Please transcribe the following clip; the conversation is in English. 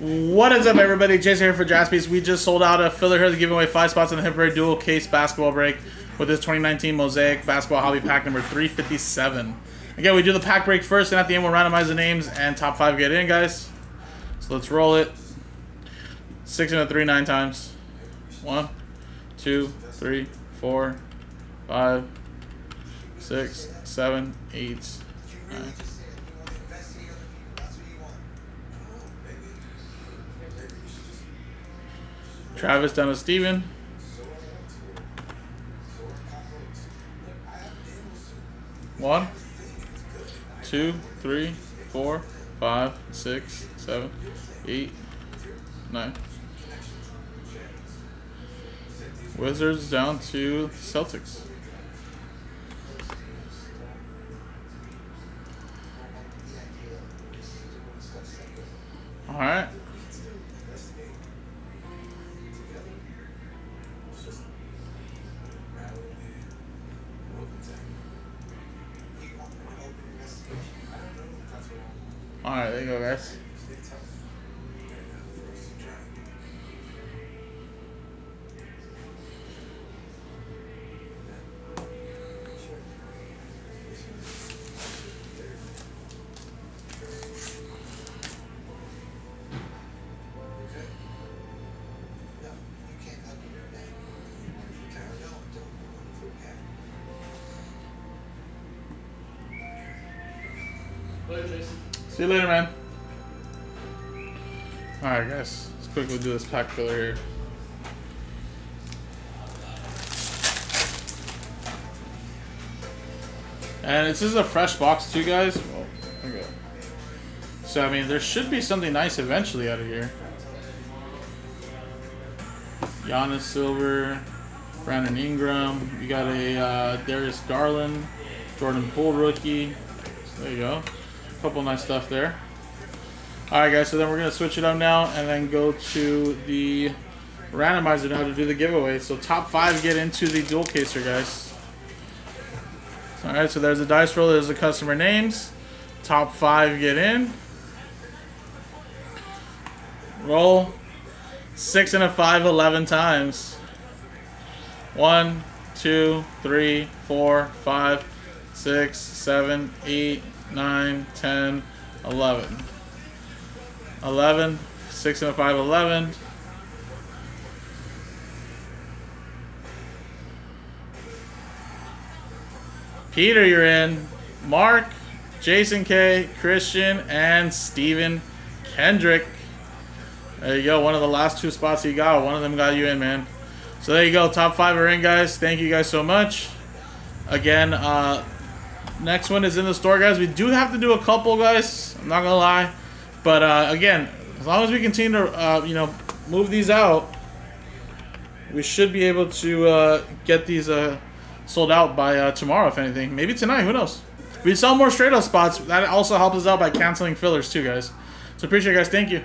What is up, everybody? Jason here for Jaspys. We just sold out a filler here give away five spots in the Hit Parade Dual Case Basketball Break with this 2019 Mosaic Basketball Hobby Pack number 357. Again, we do the pack break first, and at the end we'll randomize the names and top five get in, guys. So let's roll it. Six and a three, nine times. One, two, three, four, five, six, seven, eight, nine. Travis down to Steven. One, two, three, four, five, six, seven, eight, nine. Wizards down to Celtics. All right. Alright, there you go, guys. See you later, man. Alright, guys. Let's quickly do this pack filler here. And this is a fresh box too, guys. Oh, okay. So, I mean, there should be something nice eventually out of here. Giannis Silver, Brandon Ingram. You got a uh, Darius Garland, Jordan Poole rookie. So there you go couple nice stuff there. Alright guys, so then we're going to switch it up now and then go to the randomizer now to do the giveaway. So top five get into the dual caser, guys. Alright, so there's the dice roll, there's the customer names. Top five get in. Roll. Six and a five, 11 times. One, two, three, four, five, six, seven, eight, 9, 10, 11. 11, 6 and a 5, 11. Peter, you're in. Mark, Jason K, Christian, and Steven Kendrick. There you go. One of the last two spots you got. One of them got you in, man. So there you go. Top five are in, guys. Thank you guys so much. Again, uh, Next one is in the store, guys. We do have to do a couple, guys. I'm not gonna lie, but uh, again, as long as we continue to, uh, you know, move these out, we should be able to uh, get these uh, sold out by uh, tomorrow, if anything. Maybe tonight. Who knows? We sell more straight up spots, that also helps us out by canceling fillers too, guys. So appreciate it, guys. Thank you.